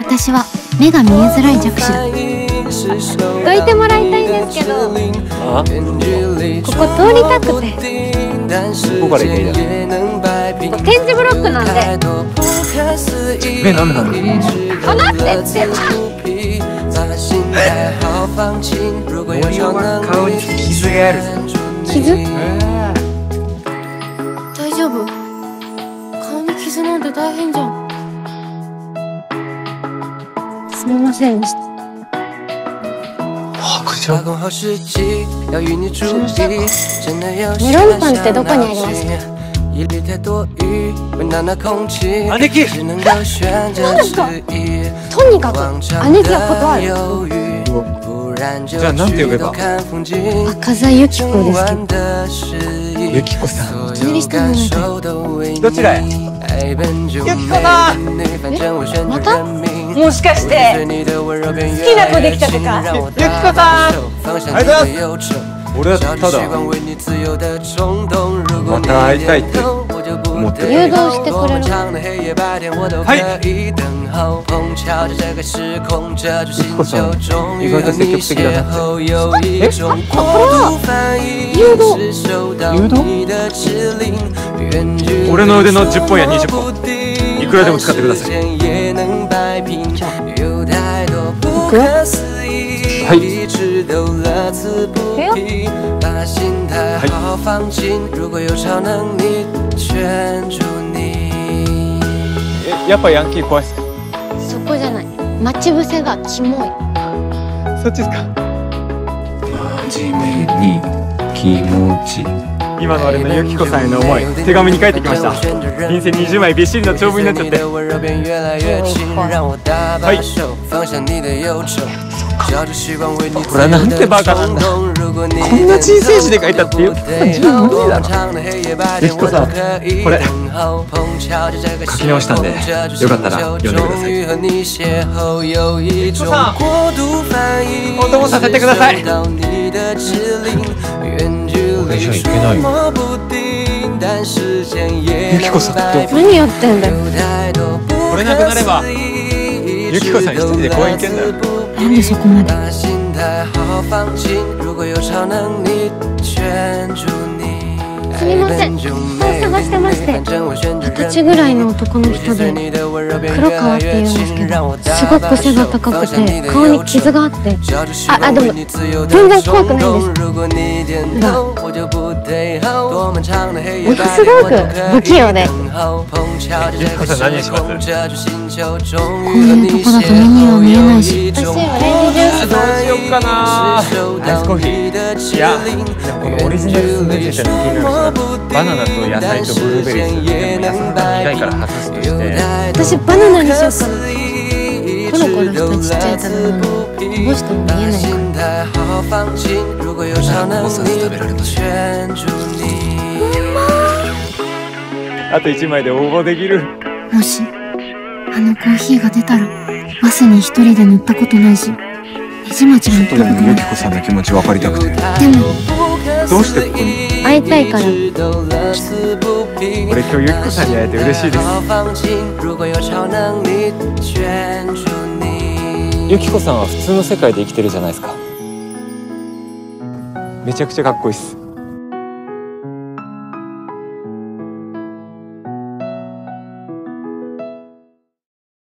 私は目が見えづらい弱視だ。どいてもらいたいんですけどあここ通りたくて。ここから行けばいいじゃん点字ブロックなんで。目なんでなんだ離ってって。森尾は顔に傷がある傷あ大丈夫？顔に傷なんて大変じゃんすみませんでした。白状メロンパンってどこにあります？か姉貴。とにかく姉貴は断るじゃあなんて呼べば？赤座由紀子ですけど。ゆきこさんお祈りして。もらいたいどちらへ？ゆきこさんまた？もしかして好きな子できたとか？ゆきこさん。ありがとうございます。俺はただ。また会いたいって思ってる。誘導してくれる。はい。ゆきこさん意外と積極的だなって。えあこれは誘導？誘導俺の腕の10本や20本。いくらでも使ってくださいいくよ。はい。ええやっぱヤンキー怖いっすか？そこじゃない。待ち伏せがキモい。そっちですか？真面目に気持ち今の俺のユキコさんへの思い手紙に書いてきました。便箋20枚びっしりの長文になっちゃって。はい。これはなんてバカなんだ。こんな小さい字で書いたってユキコさん字は無理だろユキコさんこれ書き直したんでよかったら読んでください。ユキコさん。お供させてください俺じゃいけないよユキコさんと何やってんだよ。来れなくなればユキコさん一人で公園行けんだよ。なんでそこまで？すみません。本探してまして。二十歳ぐらいの男の人で黒川っていうんですけどすごく背が高くて顔に傷があって。ああでも全然怖くないです。がものすごく不器用で。ユキコさん何にしますこういうとこだとメニューは見えないし私オレンジジュースどうしよっかなアイスコーヒーいやこのオリジナルスムージーっての気になるしなバナナと野菜とブルーベリーでも野菜が苦いから外すとして私バナナにしようかなコロコロしたちっちゃい食べ物こぼしても見えないから。食べられますあと1枚で応募できるもしあのコーヒーが出たらバスに一人で乗ったことないしネジ町も行ったことない。ユキコさんの気持ち分かりたくてでもどうしてここに会いたいから。俺今日ゆきこさんに会えて嬉しいです。ゆきこさんは普通の世界で生きてるじゃないですか。めちゃくちゃかっこいいっす。